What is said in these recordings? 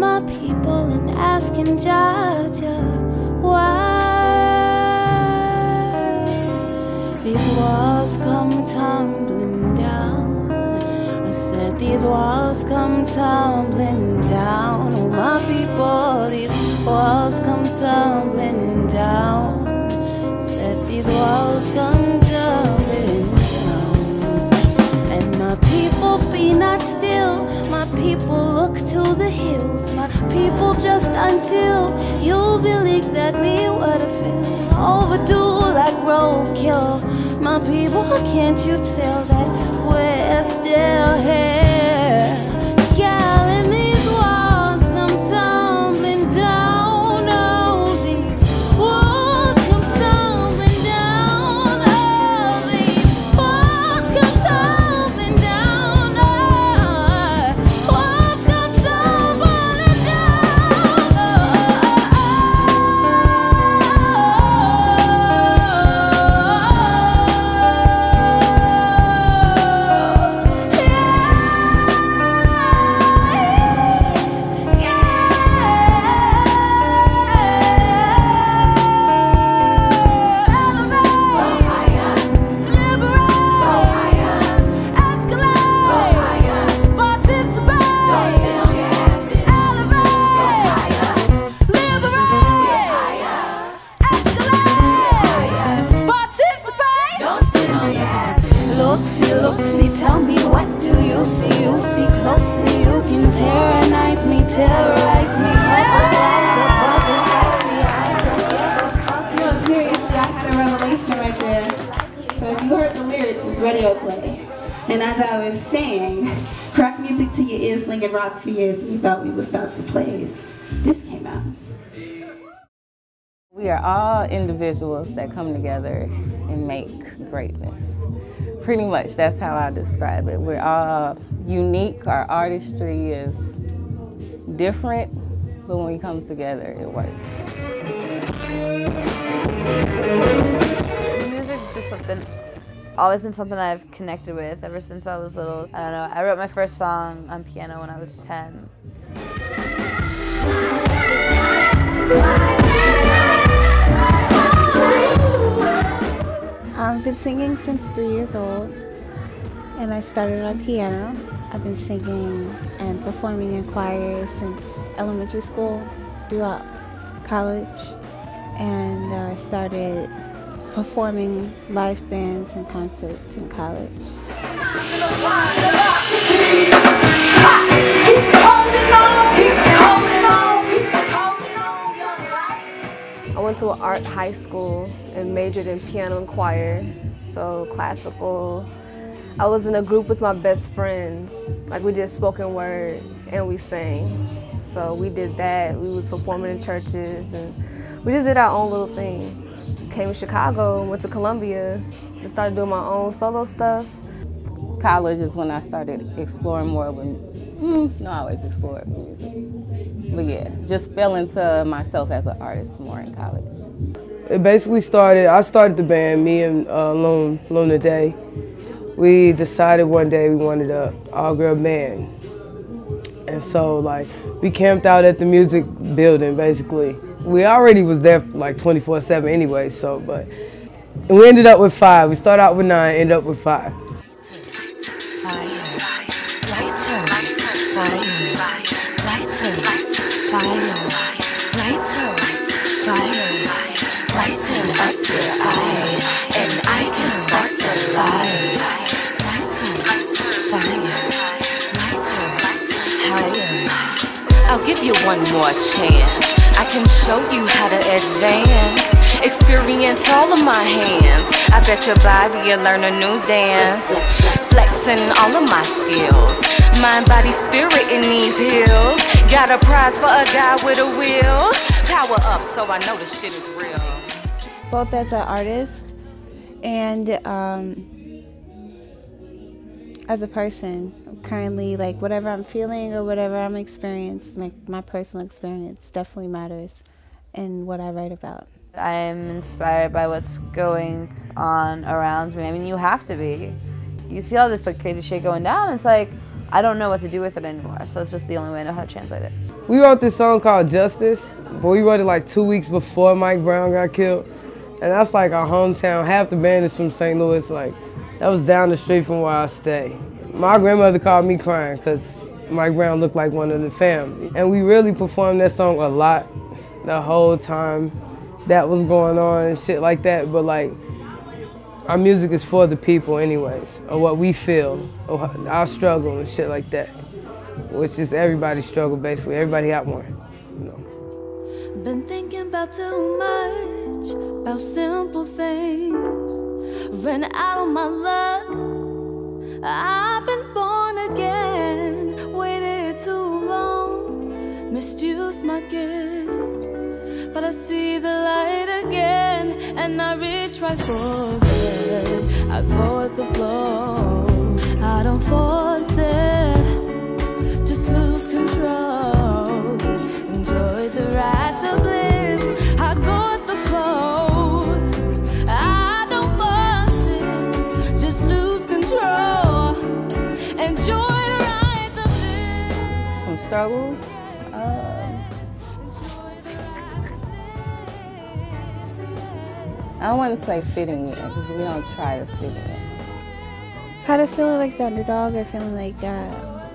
My people and asking Jaja why these walls come tumbling down. I said these walls come tumbling down. People just until you feel exactly what I feel. Overdue like roadkill. My people, can't you tell that we're still here? As I was saying, crack music to your ears, slinging rock for years, and you thought we would stop for plays. This came out. We are all individuals that come together and make greatness. Pretty much, that's how I describe it. We're all unique, our artistry is different, but when we come together, it works. Music's just something, always been something I've connected with ever since I was little. I don't know, I wrote my first song on piano when I was 10. I've been singing since three years old, and I started on piano. I've been singing and performing in choir since elementary school, throughout college, and uh, I started performing live bands and concerts in college. I went to an art high school and majored in piano and choir, so classical. I was in a group with my best friends. Like we did spoken word and we sang. So we did that. We was performing in churches and we just did our own little thing. Came to Chicago, went to Columbia, and started doing my own solo stuff. College is when I started exploring more with, mm, no, I always explored music. But yeah, just fell into myself as an artist more in college. It basically started, I started the band, me and uh, Lone, Loona Dae. We decided one day we wanted a all-girl band. And so like, we camped out at the music building basically. We already was there like 24-7 anyway, so, but we ended up with five. We started out with nine, ended up with five. I'll give you one more chance. I can show you how to advance. Experience all of my hands. I bet your body will learn a new dance. Flexing all of my skills. Mind, body, spirit in these hills. Got a prize for a guy with a will. Power up so I know the shit is real. Both as an artist and um, as a person. Currently, like whatever I'm feeling or whatever I'm experiencing, like my personal experience definitely matters in what I write about. I am inspired by what's going on around me. I mean, you have to be. You see all this like crazy shit going down. It's like I don't know what to do with it anymore. So it's just the only way I know how to translate it. We wrote this song called Justice, but we wrote it like two weeks before Mike Brown got killed. And that's like our hometown. Half the band is from St. Louis. Like, that was down the street from where I stay. My grandmother called me crying because Mike Brown looked like one of the family. And we really performed that song a lot the whole time that was going on and shit like that. But like, our music is for the people anyways, or what we feel, or our struggle and shit like that. Which is everybody's struggle basically, everybody got one. You know. Been thinking about too much, about simple things. Ran out of my luck. I've been born again, waited too long, misused my gift. But I see the light again, and I reach right for it. I go the flow, struggles. Uh, I don't want to say fitting in because we don't try to fit in. Kind of feeling like the underdog or feeling like uh,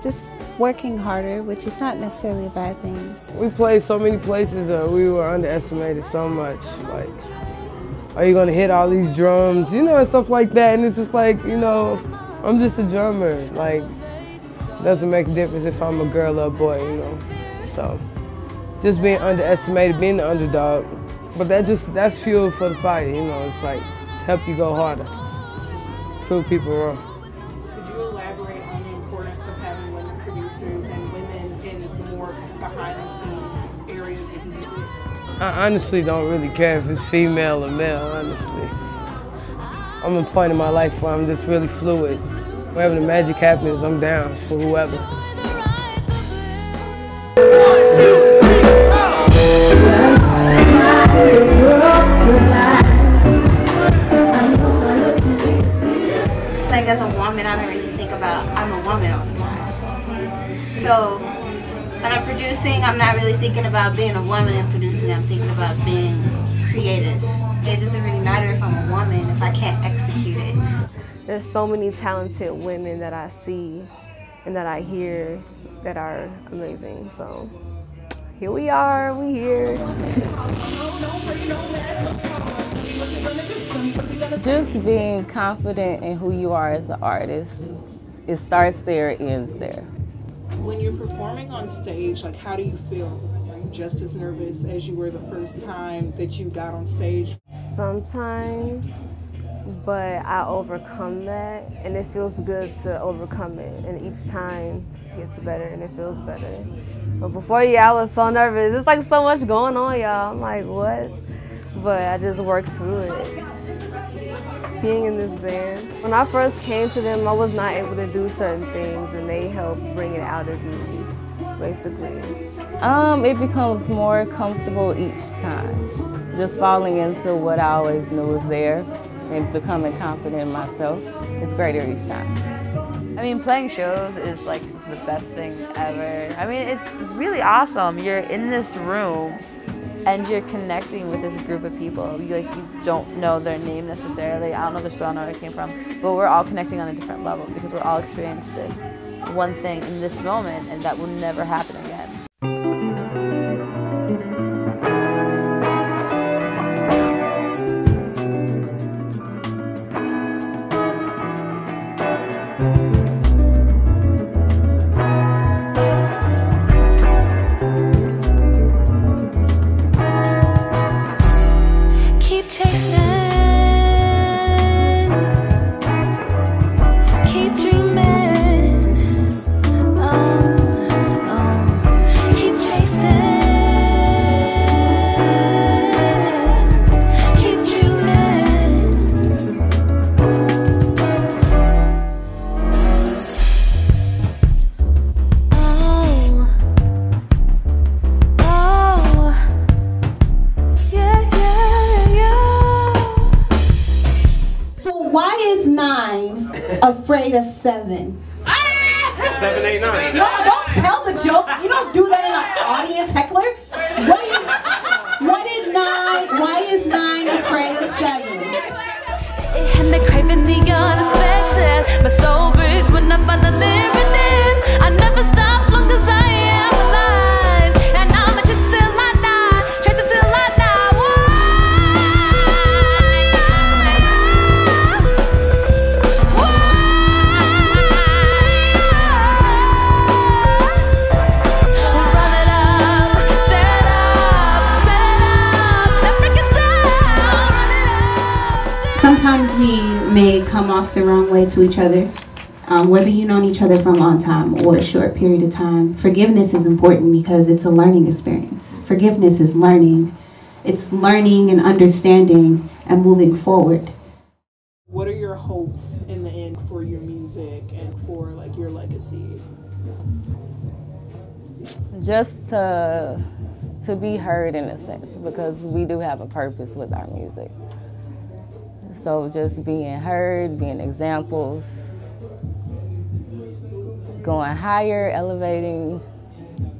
just working harder, which is not necessarily a bad thing. We played so many places that we were underestimated so much. Like, are you gonna hit all these drums? You know, and stuff like that. And it's just like, you know, I'm just a drummer. Like, doesn't make a difference if I'm a girl or a boy, you know. So, just being underestimated, being the underdog. But that just that's fuel for the fire, you know. It's like help you go harder, prove people wrong. Could you elaborate on the importance of having women producers and women in the more behind the scenes areas of music? I honestly don't really care if it's female or male, honestly. I'm at a point in my life where I'm just really fluid. Wherever the magic happens, I'm down for whoever. It's like as a woman, I don't really think about I'm a woman all the time. So when I'm producing, I'm not really thinking about being a woman and producing. I'm thinking about being creative. It doesn't really matter if I'm a woman if I can't execute it. There's so many talented women that I see and that I hear that are amazing. So here we are, we here. Just being confident in who you are as an artist. It starts there, it ends there. When you're performing on stage, like how do you feel? Are you just as nervous as you were the first time that you got on stage? Sometimes, but I overcome that and it feels good to overcome it. And each time gets better and it feels better. But before, yeah, I was so nervous. It's like so much going on, y'all. I'm like, what? But I just worked through it. Being in this band, when I first came to them, I was not able to do certain things and they helped bring it out of me, basically. Um, it becomes more comfortable each time. Just falling into what I always knew was there and becoming confident in myself is greater each time. I mean, playing shows is like the best thing ever. I mean, it's really awesome. You're in this room and you're connecting with this group of people. You like you don't know their name necessarily. I don't know their story, I don't know where it came from, but we're all connecting on a different level because we're all experienced this one thing in this moment, and that will never happen again. Afraid of seven? Seven, eight, nine. No, don't tell the joke. You don't do that in an audience heckler. What are you? What is nine? Why is nine afraid of seven? It had me craving the unexpected. My soul breathes when I'm finally may off the wrong way to each other. Um, whether you've known each other for a long time or a short period of time, forgiveness is important because it's a learning experience. Forgiveness is learning. It's learning and understanding and moving forward. What are your hopes in the end for your music and for like your legacy? just to to be heard in a sense because we do have a purpose with our music so just being heard being examples going higher elevating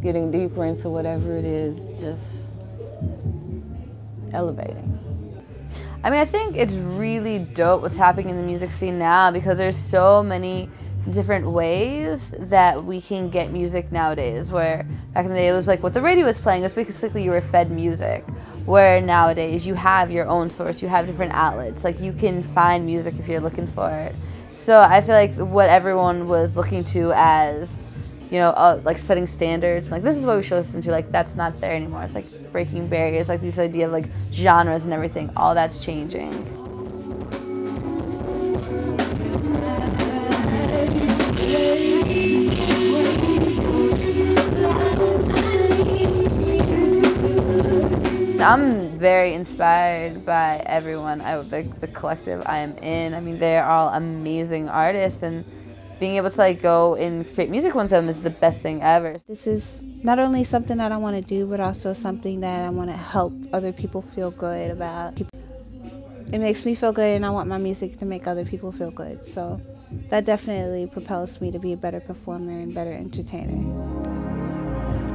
getting deeper into whatever it is just elevating I mean, I think it's really dope what's happening in the music scene now because there's so many different ways that we can get music nowadays. Where back in the day, it was like what the radio was playing, it was basically you were fed music. Where nowadays, you have your own source, you have different outlets. Like you can find music if you're looking for it. So I feel like what everyone was looking to as you know, uh, like setting standards, like this is what we should listen to. Like that's not there anymore. It's like breaking barriers, like this idea of like genres and everything. All that's changing. I'm very inspired by everyone, I, the, the collective I am in. I mean, they're all amazing artists, and being able to like go and create music with them is the best thing ever. This is not only something that I want to do, but also something that I want to help other people feel good about. It makes me feel good, and I want my music to make other people feel good. So that definitely propels me to be a better performer and better entertainer.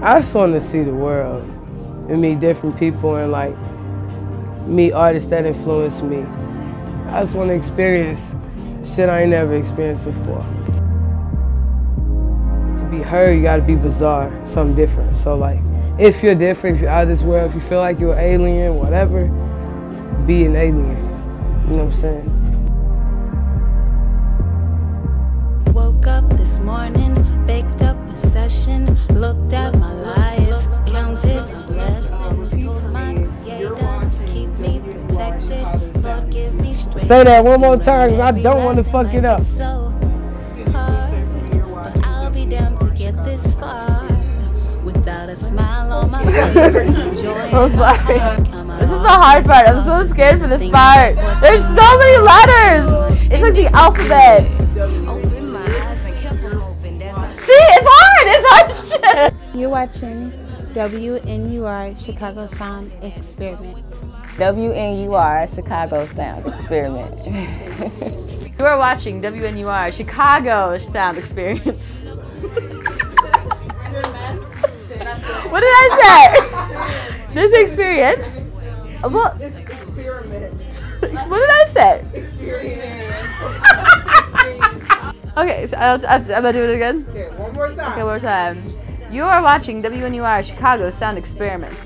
I just want to see the world and meet different people and like meet artists that influence me. I just want to experience shit I ain't never experienced before. To be heard, you gotta be bizarre, something different. So like, if you're different, if you're out of this world, if you feel like you're an alien, whatever, be an alien. You know what I'm saying? Woke up this morning, baked up a session, looked at my life, Say that one more time, cause I don't want to fuck it up. So hard, but I'll be down to get this far without a smile on my face. Joy I'm sorry. This is the hard part. I'm so scared for this part. There's so many letters. It's like the alphabet. Open my eyes and kept them open. That's See, it's hard. It's hard shit. You're watching WNUR Chicago Sound Experiment. WNUR Chicago Sound Experiment. You are watching WNUR Chicago Sound Experience. what did I say? This experience. Well, what did I say? Experience. okay, so I'll, I'll, I'm gonna do it again. Okay, one more time. Okay, one more time. You are watching WNUR Chicago Sound Experiment.